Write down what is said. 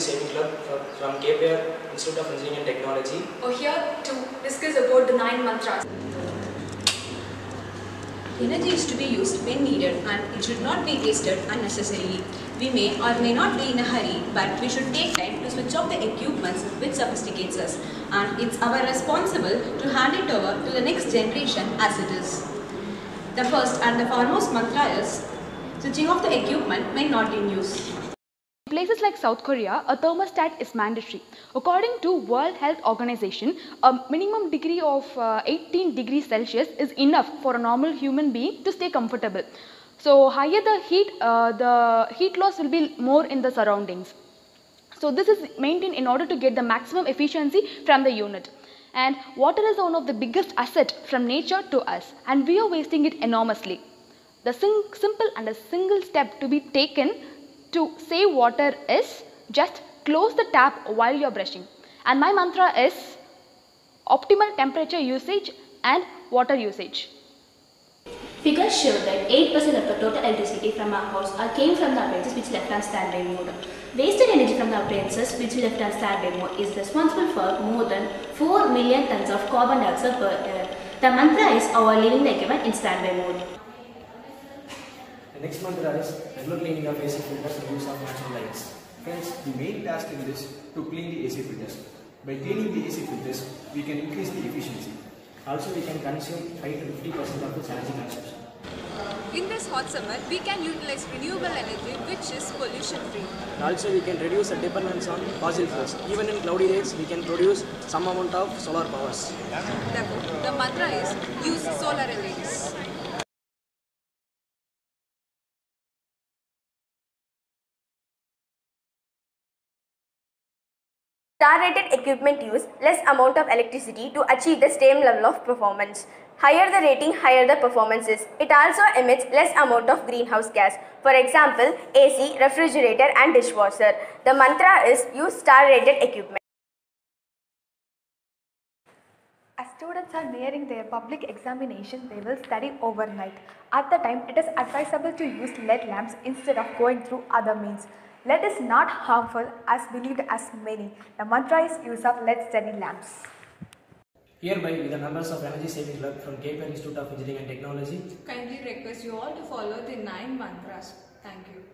Saving Club uh, from- from KPR Institute of Engineering and Technology. We're here to discuss about the nine mantras. Energy is to be used when needed and it should not be wasted unnecessarily. We may or may not be in a hurry, but we should take time to switch off the equipment which sophisticates us. And it's our responsible to hand it over to the next generation as it is. The first and the foremost mantra is switching off the equipment when not in use. Places like South Korea, a thermostat is mandatory. According to World Health Organization, a minimum degree of uh, 18 degrees Celsius is enough for a normal human being to stay comfortable. So higher the heat, uh, the heat loss will be more in the surroundings. So this is maintained in order to get the maximum efficiency from the unit. And water is one of the biggest asset from nature to us and we are wasting it enormously. The sim- simple and a single step to be taken to save water is just close the tap while you're brushing. And my mantra is optimal temperature usage and water usage. Figures show that 8% of the total electricity from our house are came from the appliances which left on standby mode. Wasted energy from the appliances which left on standby mode is responsible for more than 4 million tons of carbon dioxide per year. The mantra is our living the equipment in standby mode. The next mantra is regular cleaning of AC filters and use of natural lights. Friends, the main task in this to clean the AC filters. By cleaning the AC filters, we can increase the efficiency. Also, we can consume 5 to 50% of the energy consumption. In this hot summer, we can utilize renewable energy which is pollution free. Also, we can reduce the dependence on fossil fuels. Even in cloudy days, we can produce some amount of solar powers. Therefore, the mantra is use solar LEDs. Star-rated equipment use less amount of electricity to achieve the same level of performance. Higher the rating, higher the performance is. It also emits less amount of greenhouse gas. For example, AC, refrigerator and dishwasher. The mantra is use star-rated equipment. As students are nearing their public examination, they will study overnight. At the time, it is advisable to use LED lamps instead of going through other means. LED is not harmful as believed as many. The mantra is use of LED study lamps. Hereby, with the members of Energy Saving Club from KPR Institute of Engineering and Technology, Kindly request you all to follow the nine mantras. Thank you.